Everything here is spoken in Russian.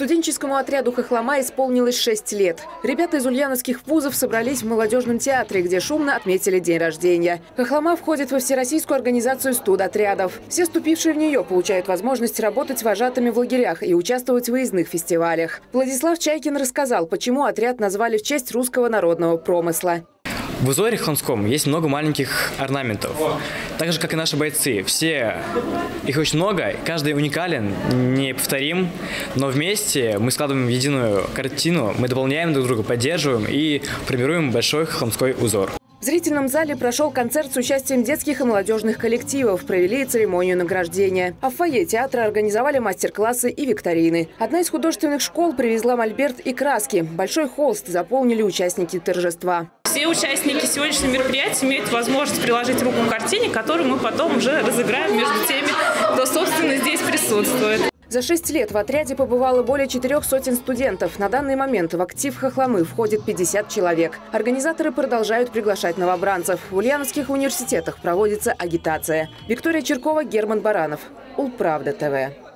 Студенческому отряду «Хохлома» исполнилось 6 лет. Ребята из ульяновских вузов собрались в молодежном театре, где шумно отметили день рождения. «Хохлома» входит во Всероссийскую организацию студотрядов. Все ступившие в нее получают возможность работать вожатыми в лагерях и участвовать в выездных фестивалях. Владислав Чайкин рассказал, почему отряд назвали в честь русского народного промысла. В узоре хламском есть много маленьких орнаментов. Так же, как и наши бойцы. Все, их очень много, каждый уникален, неповторим, но вместе мы складываем единую картину, мы дополняем друг друга, поддерживаем и формируем большой хламской узор. В зрительном зале прошел концерт с участием детских и молодежных коллективов, провели церемонию награждения. А в фойе театра организовали мастер-классы и викторины. Одна из художественных школ привезла мольберт и краски. Большой холст заполнили участники торжества. Все участники сегодняшнего мероприятия имеют возможность приложить руку к картине, которую мы потом уже разыграем между теми, кто, собственно, здесь присутствует. За шесть лет в отряде побывало более четырех сотен студентов. На данный момент в актив Хохломы входит 50 человек. Организаторы продолжают приглашать новобранцев. В ульяновских университетах проводится агитация. Виктория Черкова, Герман Баранов. Улправда ТВ.